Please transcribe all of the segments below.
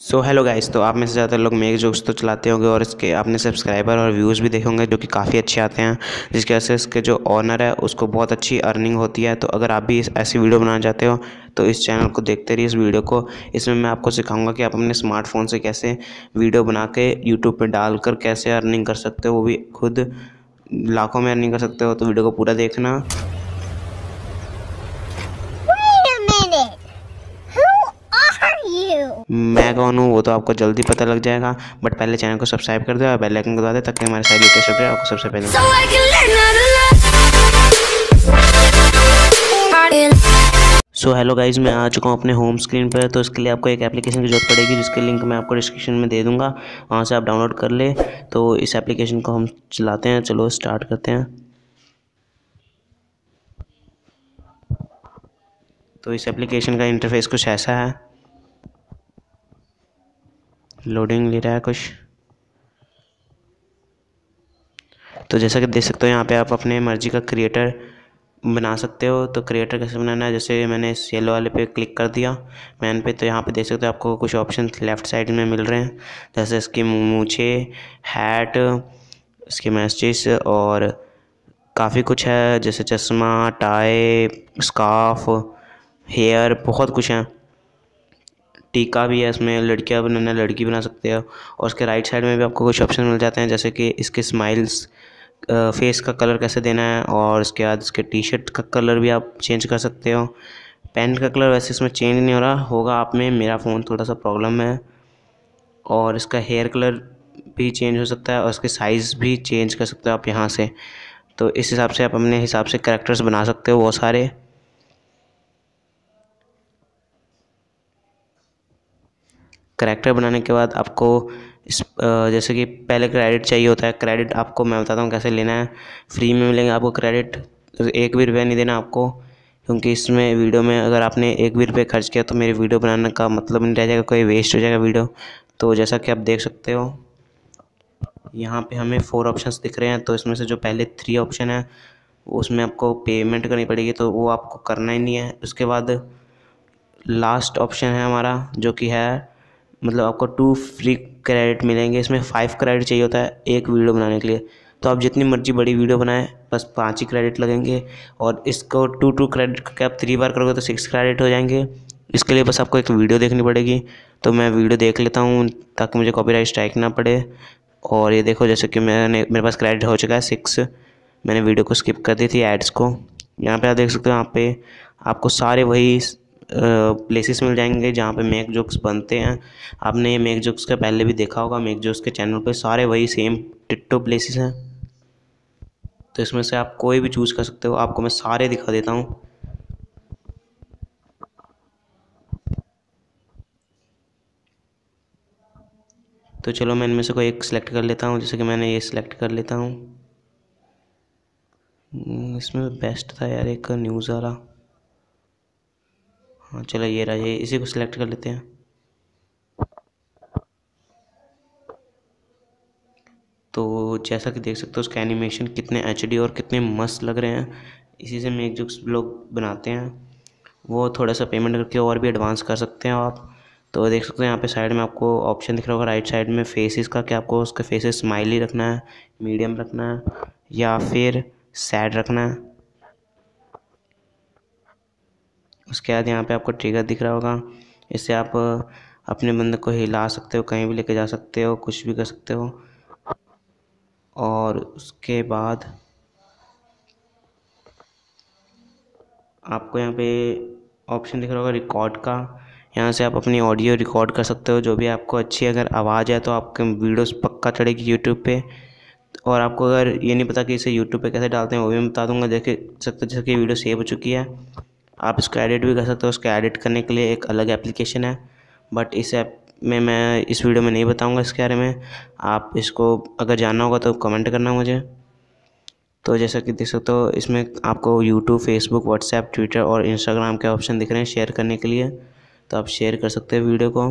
So hello guys तो आप में से ज़्यादातर लोग मेक जोक्स तो चलाते होंगे और इसके आपने सब्सक्राइबर और व्यूज़ भी देखे होंगे जो कि काफ़ी अच्छे आते हैं, जिसकी वजह से इसके जो ऑनर है, उसको बहुत अच्छी अर्निंग होती है। तो अगर आप भी ऐसी वीडियो बनाना चाहते हो तो इस चैनल को देखते रहिए इस वीडियो को। इसमें मैं आपको सिखाऊँगा कि आप अपने स्मार्टफ़ोन से कैसे वीडियो बना के यूट्यूब पर डालकर कैसे अर्निंग कर सकते हो, वो भी खुद लाखों में अर्निंग कर सकते हो। तो वीडियो को पूरा देखना। मैं कौन हूँ वो तो आपको जल्दी पता लग जाएगा। बट पहले चैनल को सब्सक्राइब कर दो और बेल आइकन को दबा दे ताकि हमारे सारे लेटेस्ट अपडेट आपको सबसे पहले सो हेलो गाइज़ मैं आ चुका हूँ अपने होम स्क्रीन पर। तो इसके लिए आपको एक एप्लीकेशन की ज़रूरत पड़ेगी जिसके लिंक मैं आपको डिस्क्रिप्शन में दे दूँगा। वहाँ से आप डाउनलोड कर ले। तो इस एप्लीकेशन को हम चलाते हैं। चलो स्टार्ट करते हैं। तो इस एप्लीकेशन का इंटरफेस कुछ ऐसा है। लोडिंग ले रहा है कुछ। तो जैसा कि देख सकते हो, यहाँ पे आप अपने मर्ज़ी का क्रिएटर बना सकते हो। तो क्रिएटर कैसे बनाना है? जैसे मैंने इस येलो वाले पे क्लिक कर दिया मैन पे तो यहाँ पे देख सकते हो आपको कुछ ऑप्शन लेफ़्ट साइड में मिल रहे हैं। जैसे इसकी मूछे हैट इसके मैसेज और काफ़ी कुछ है। जैसे चश्मा टाई स्काफ हेयर बहुत कुछ है। टीका भी है इसमें, लड़कियाँ बनाना लड़की बना सकते हो। और उसके राइट साइड में भी आपको कुछ ऑप्शन मिल जाते हैं, जैसे कि इसके स्माइल्स फेस का कलर कैसे देना है, और उसके बाद इसके टी शर्ट का कलर भी आप चेंज कर सकते हो। पैंट का कलर वैसे इसमें चेंज नहीं हो रहा, होगा आप में, मेरा फ़ोन थोड़ा सा प्रॉब्लम है। और इसका हेयर कलर भी चेंज हो सकता है, और इसके साइज़ भी चेंज कर सकते हो आप यहाँ से। तो इस हिसाब से आप अपने हिसाब से करेक्टर्स बना सकते हो, वो सारे। करेक्टर बनाने के बाद आपको इस जैसे कि पहले क्रेडिट चाहिए होता है क्रेडिट आपको मैं बताता हूँ कैसे लेना है। फ्री में मिलेंगे आपको क्रेडिट एक भी रुपया नहीं देना आपको, क्योंकि इसमें वीडियो में अगर आपने एक भी रुपये खर्च किया तो मेरी वीडियो बनाने का मतलब नहीं रह जाएगा, कोई वेस्ट हो जाएगा वीडियो तो जैसा कि आप देख सकते हो, यहाँ पे हमें फोर ऑप्शंस दिख रहे हैं तो इसमें से जो पहले थ्री ऑप्शन है, उसमें आपको पेमेंट करनी पड़ेगी तो वो आपको करना ही नहीं है। उसके बाद लास्ट ऑप्शन है हमारा, जो कि है मतलब आपको टू फ्री क्रेडिट मिलेंगे। इसमें फाइव क्रेडिट चाहिए होता है एक वीडियो बनाने के लिए। तो आप जितनी मर्ज़ी बड़ी वीडियो बनाएँ, बस पाँच ही क्रेडिट लगेंगे। और इसको टू टू क्रेडिट का आप थ्री बार करोगे तो सिक्स क्रेडिट हो जाएँगे। इसके लिए बस आपको एक वीडियो देखनी पड़ेगी। तो मैं वीडियो देख लेता हूँ ताकि मुझे कॉपीराइट स्ट्राइक ना पड़े। और ये देखो, जैसे कि मैंने, मेरे पास क्रेडिट हो चुका है सिक्स मैंने वीडियो को स्किप कर दी थी एड्स को। यहाँ पे आप देख सकते हो, यहाँ पे आपको सारे वही प्लेसेस मिल जाएँगे जहाँ पे मेक जोक्स बनते हैं। आपने ये मेक जोक्स का पहले भी देखा होगा। मेक जोक्स के चैनल पे सारे वही सेम टिट्टो प्लेसेस हैं। तो इसमें से आप कोई भी चूज़ कर सकते हो। आपको मैं सारे दिखा देता हूँ। तो चलो मैं इनमें से कोई एक सिलेक्ट कर लेता हूँ। जैसे कि मैंने ये सिलेक्ट कर लेता हूँ। हम्म, इसमें बेस्ट था यार एक न्यूज़ वाला। हाँ चलो ये रहा, ये इसी को सिलेक्ट कर लेते हैं। तो जैसा कि देख सकते हो, उसका एनिमेशन कितने एचडी और कितने मस्त लग रहे हैं। इसी से मेक जो लोग बनाते हैं, वो थोड़ा सा पेमेंट करके और भी एडवांस कर सकते हैं आप। तो देख सकते हैं, यहाँ पे साइड में आपको ऑप्शन दिख रहा होगा राइट साइड में फेसेस का, कि आपको उसका फेसेस स्माइली रखना है मीडियम रखना है, या फिर सैड रखना है। उसके बाद यहाँ पे आपको ट्रिगर दिख रहा होगा। इससे आप अपने बंदे को हिला सकते हो, कहीं भी लेके जा सकते हो, कुछ भी कर सकते हो। और उसके बाद आपको यहाँ पे ऑप्शन दिख रहा होगा रिकॉर्ड का। यहाँ से आप अपनी ऑडियो रिकॉर्ड कर सकते हो, जो भी आपको अच्छी अगर आवाज़ है तो आपके वीडियोस पक्का चढ़ेगी यूट्यूब पे। और आपको अगर ये नहीं पता कि इसे यूट्यूब पे कैसे डालते हैं, वो भी मैं बता दूँगा। देख सकते जैसे कि वीडियो सेव हो चुकी है। आप इसको एडिट भी कर सकते हो, उसको एडिट करने के लिए एक अलग एप्लीकेशन है। बट इस ऐप में मैं इस वीडियो में नहीं बताऊँगा इसके बारे में। आप इसको अगर जानना होगा तो कमेंट करना मुझे। तो जैसा कि देख सकते हो, इसमें आपको यूट्यूब फेसबुक व्हाट्सएप ट्विटर और इंस्टाग्राम के ऑप्शन दिख रहे हैं शेयर करने के लिए। तो आप शेयर कर सकते हैं वीडियो को।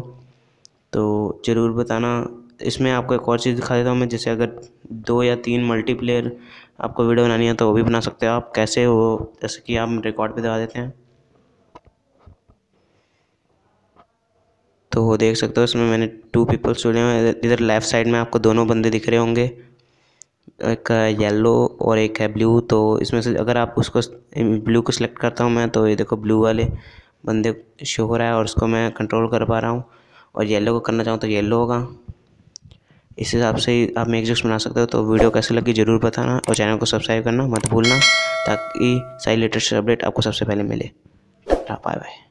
तो ज़रूर बताना। इसमें आपको एक और चीज़ दिखा देता हूँ मैं, जैसे अगर दो या तीन मल्टीप्लेयर आपको वीडियो बनानी है तो वो भी बना सकते हो आप। कैसे वो जैसे कि आप रिकॉर्ड पे दबा देते हैं। तो वो देख सकते हो, इसमें मैंने टू पीपल्स जुड़े हैं। इधर लेफ़्ट साइड में आपको दोनों बंदे दिख रहे होंगे। एक येलो और एक है ब्लू तो इसमें से अगर आप उसको ब्लू को सिलेक्ट करता हूँ मैं तो ये देखो ब्लू वाले बंदे शो हो रहा है और उसको मैं कंट्रोल कर पा रहा हूँ। और येलो को करना चाहूँ तो येलो होगा। इस हिसाब से ही आप मेक बना सकते हो तो वीडियो कैसे लगी ज़रूर बताना और चैनल को सब्सक्राइब करना मत भूलना ताकि सारी लेटेस्ट अपडेट आपको सबसे पहले मिले। Bye bye